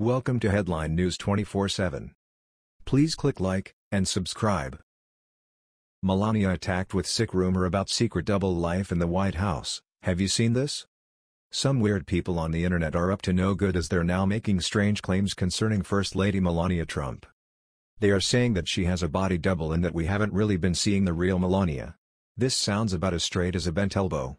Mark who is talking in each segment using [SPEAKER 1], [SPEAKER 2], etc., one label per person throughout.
[SPEAKER 1] Welcome to Headline News 24/7. Please click like and subscribe. Melania attacked with sick rumor about secret double life in the White House. Have you seen this? Some weird people on the internet are up to no good as they're now making strange claims concerning First Lady Melania Trump. They are saying that she has a body double and that we haven't really been seeing the real Melania. This sounds about as straight as a bent elbow.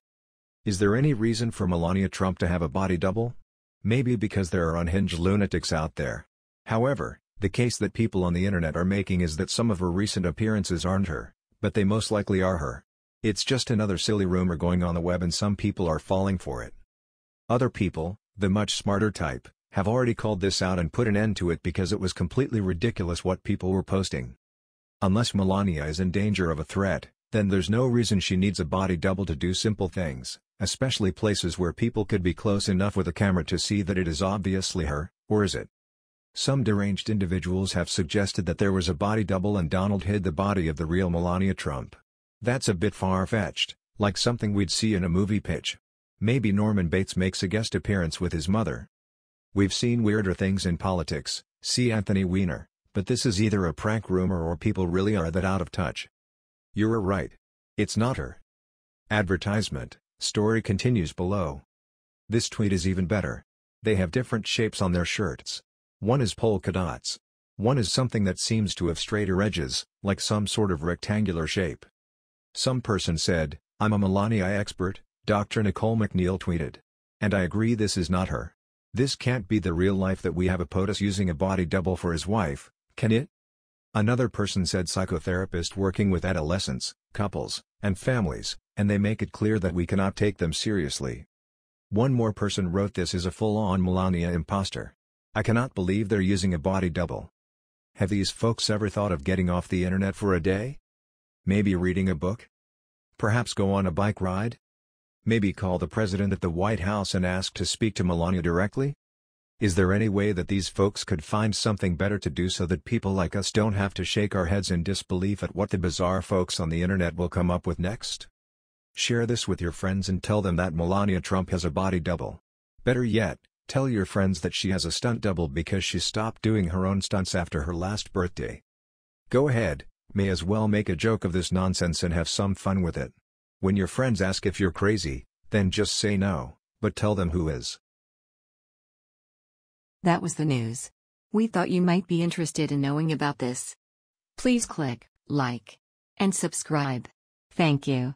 [SPEAKER 1] Is there any reason for Melania Trump to have a body double? Maybe because there are unhinged lunatics out there. However, the case that people on the internet are making is that some of her recent appearances aren't her, but they most likely are her. It's just another silly rumor going on the web and some people are falling for it. Other people, the much smarter type, have already called this out and put an end to it because it was completely ridiculous what people were posting. Unless Melania is in danger of a threat, then there's no reason she needs a body double to do simple things especially places where people could be close enough with a camera to see that it is obviously her, or is it? Some deranged individuals have suggested that there was a body double and Donald hid the body of the real Melania Trump. That's a bit far-fetched, like something we'd see in a movie pitch. Maybe Norman Bates makes a guest appearance with his mother. We've seen weirder things in politics, see Anthony Weiner, but this is either a prank rumor or people really are that out of touch. You're right. It's not her. Advertisement Story continues below. This tweet is even better. They have different shapes on their shirts. One is polka dots. One is something that seems to have straighter edges, like some sort of rectangular shape. Some person said, I'm a Melania expert, Dr. Nicole McNeil tweeted. And I agree this is not her. This can't be the real life that we have a POTUS using a body double for his wife, can it? Another person said psychotherapist working with adolescents, couples, and families, and they make it clear that we cannot take them seriously. One more person wrote this is a full-on Melania imposter. I cannot believe they're using a body double. Have these folks ever thought of getting off the internet for a day? Maybe reading a book? Perhaps go on a bike ride? Maybe call the president at the White House and ask to speak to Melania directly? Is there any way that these folks could find something better to do so that people like us don't have to shake our heads in disbelief at what the bizarre folks on the internet will come up with next? Share this with your friends and tell them that Melania Trump has a body double. Better yet, tell your friends that she has a stunt double because she stopped doing her own stunts after her last birthday. Go ahead, may as well make a joke of this nonsense and have some fun with it. When your friends ask if you're crazy, then just say no, but tell them who is.
[SPEAKER 2] That was the news. We thought you might be interested in knowing about this. Please click like and subscribe. Thank you.